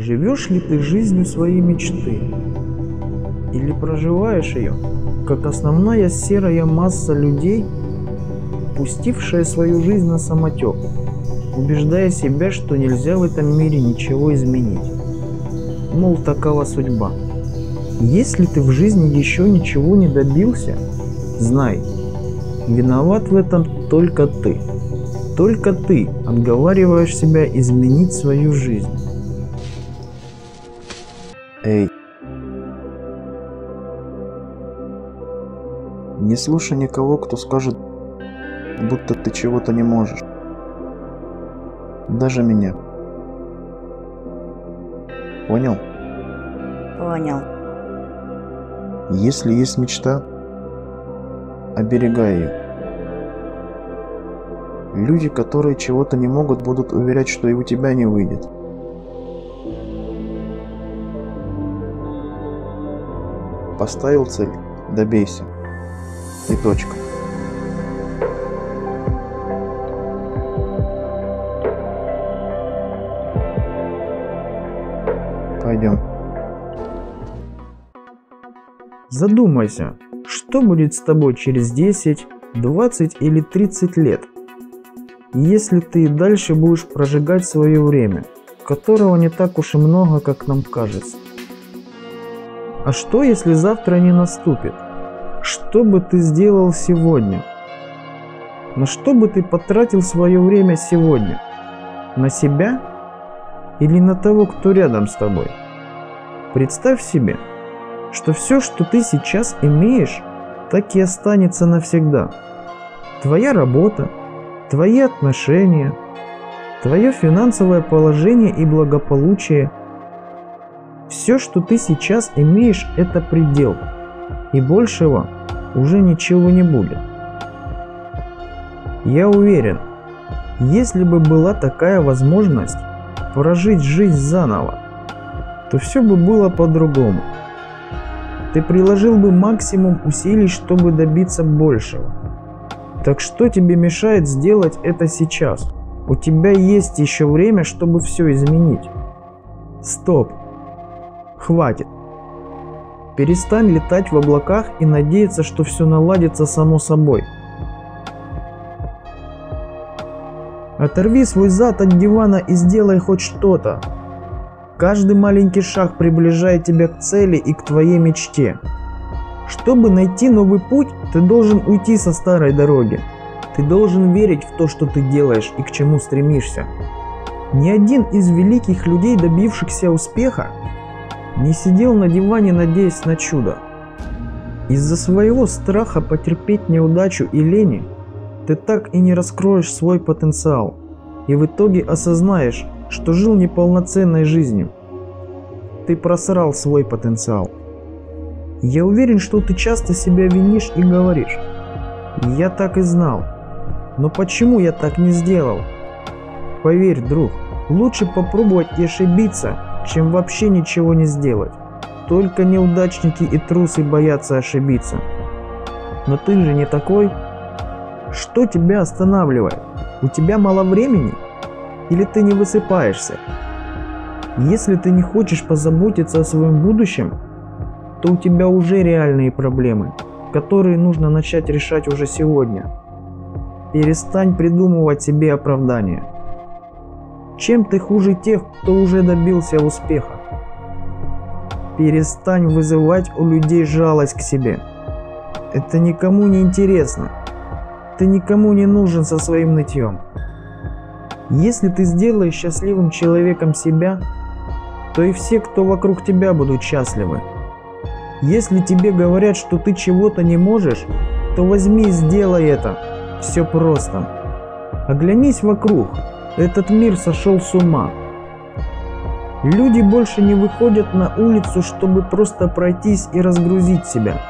живешь ли ты жизнью своей мечты? Или проживаешь ее, как основная серая масса людей, пустившая свою жизнь на самотек, убеждая себя, что нельзя в этом мире ничего изменить. Мол, такова судьба. Если ты в жизни еще ничего не добился, знай, виноват в этом только ты. Только ты отговариваешь себя изменить свою жизнь. Эй. Не слушай никого, кто скажет, будто ты чего-то не можешь. Даже меня. Понял? Понял. Если есть мечта, оберегай ее. Люди, которые чего-то не могут, будут уверять, что и у тебя не выйдет. Поставил цель, добейся. И точка. Пойдем. Задумайся, что будет с тобой через 10, 20 или 30 лет, если ты дальше будешь прожигать свое время, которого не так уж и много, как нам кажется. А что, если завтра не наступит? Что бы ты сделал сегодня? На что бы ты потратил свое время сегодня? На себя или на того, кто рядом с тобой? Представь себе, что все, что ты сейчас имеешь, так и останется навсегда. Твоя работа, твои отношения, твое финансовое положение и благополучие. Все, что ты сейчас имеешь, это предел, и большего уже ничего не будет. Я уверен, если бы была такая возможность прожить жизнь заново, то все бы было по-другому. Ты приложил бы максимум усилий, чтобы добиться большего. Так что тебе мешает сделать это сейчас? У тебя есть еще время, чтобы все изменить. Стоп. Хватит. Перестань летать в облаках и надеяться, что все наладится само собой. Оторви свой зад от дивана и сделай хоть что-то. Каждый маленький шаг приближает тебя к цели и к твоей мечте. Чтобы найти новый путь, ты должен уйти со старой дороги. Ты должен верить в то, что ты делаешь и к чему стремишься. Ни один из великих людей, добившихся успеха, не сидел на диване, надеясь на чудо. Из-за своего страха потерпеть неудачу и лени, ты так и не раскроешь свой потенциал, и в итоге осознаешь, что жил неполноценной жизнью. Ты просрал свой потенциал. Я уверен, что ты часто себя винишь и говоришь. Я так и знал. Но почему я так не сделал? Поверь, друг, лучше попробовать и ошибиться, чем вообще ничего не сделать. Только неудачники и трусы боятся ошибиться. Но ты же не такой. Что тебя останавливает? У тебя мало времени? Или ты не высыпаешься? Если ты не хочешь позаботиться о своем будущем, то у тебя уже реальные проблемы, которые нужно начать решать уже сегодня. Перестань придумывать себе оправдания. Чем ты хуже тех, кто уже добился успеха? Перестань вызывать у людей жалость к себе. Это никому не интересно. Ты никому не нужен со своим нытьем. Если ты сделаешь счастливым человеком себя, то и все, кто вокруг тебя, будут счастливы. Если тебе говорят, что ты чего-то не можешь, то возьми и сделай это. Все просто. Оглянись вокруг. Этот мир сошел с ума. Люди больше не выходят на улицу, чтобы просто пройтись и разгрузить себя.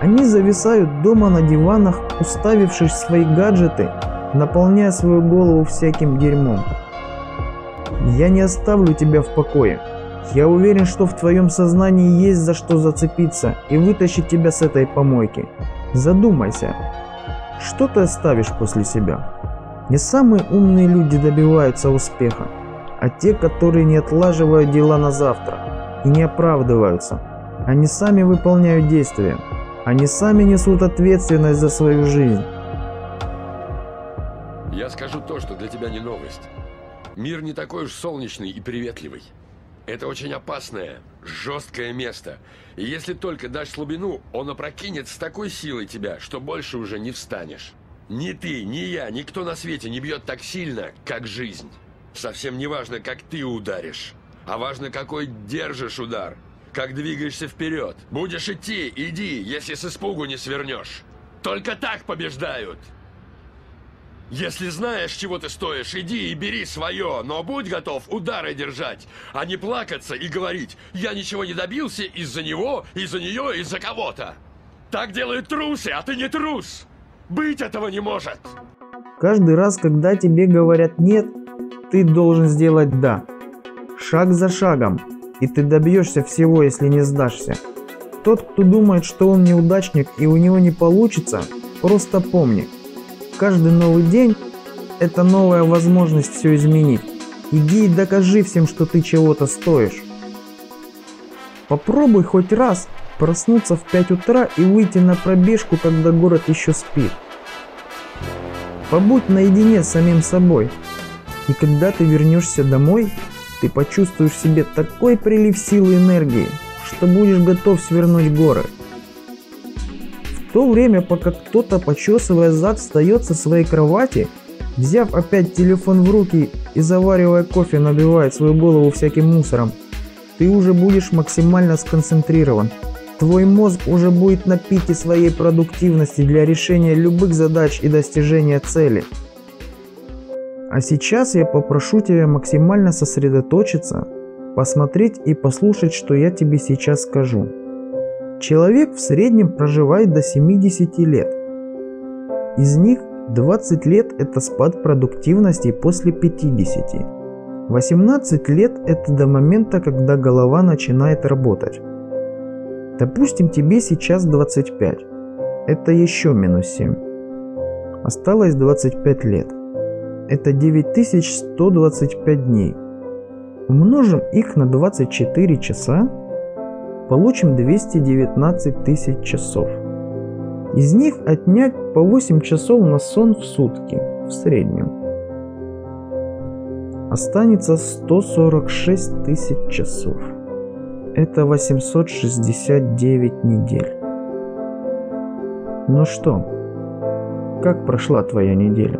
Они зависают дома на диванах, уставившись в свои гаджеты наполняя свою голову всяким дерьмом. Я не оставлю тебя в покое. Я уверен, что в твоем сознании есть за что зацепиться и вытащить тебя с этой помойки. Задумайся, что ты оставишь после себя? Не самые умные люди добиваются успеха, а те, которые не отлаживают дела на завтра и не оправдываются. Они сами выполняют действия. Они сами несут ответственность за свою жизнь. Я скажу то, что для тебя не новость. Мир не такой уж солнечный и приветливый. Это очень опасное, жесткое место. И если только дашь слабину, он опрокинет с такой силой тебя, что больше уже не встанешь. Ни ты, ни я, никто на свете не бьет так сильно, как жизнь. Совсем не важно, как ты ударишь, а важно, какой держишь удар, как двигаешься вперед. Будешь идти, иди, если с испугу не свернешь. Только так побеждают. Если знаешь, чего ты стоишь, иди и бери свое, но будь готов удары держать, а не плакаться и говорить «Я ничего не добился из-за него, из-за нее, из-за кого-то». Так делают трусы, а ты не трус. Быть этого не может. Каждый раз, когда тебе говорят «нет», ты должен сделать «да». Шаг за шагом, и ты добьешься всего, если не сдашься. Тот, кто думает, что он неудачник и у него не получится, просто помни – Каждый новый день – это новая возможность все изменить. Иди и докажи всем, что ты чего-то стоишь. Попробуй хоть раз проснуться в 5 утра и выйти на пробежку, когда город еще спит. Побудь наедине с самим собой. И когда ты вернешься домой, ты почувствуешь в себе такой прилив силы и энергии, что будешь готов свернуть горы то время, пока кто-то, почесывая зад, встает со своей кровати, взяв опять телефон в руки и заваривая кофе, набивает свою голову всяким мусором, ты уже будешь максимально сконцентрирован. Твой мозг уже будет на пике своей продуктивности для решения любых задач и достижения цели. А сейчас я попрошу тебя максимально сосредоточиться, посмотреть и послушать, что я тебе сейчас скажу. Человек в среднем проживает до 70 лет. Из них 20 лет – это спад продуктивности после 50. 18 лет – это до момента, когда голова начинает работать. Допустим, тебе сейчас 25. Это еще минус 7. Осталось 25 лет. Это 9125 дней. Умножим их на 24 часа получим 219 тысяч часов. Из них отнять по 8 часов на сон в сутки в среднем. Останется 146 тысяч часов. Это 869 недель. Ну что, как прошла твоя неделя?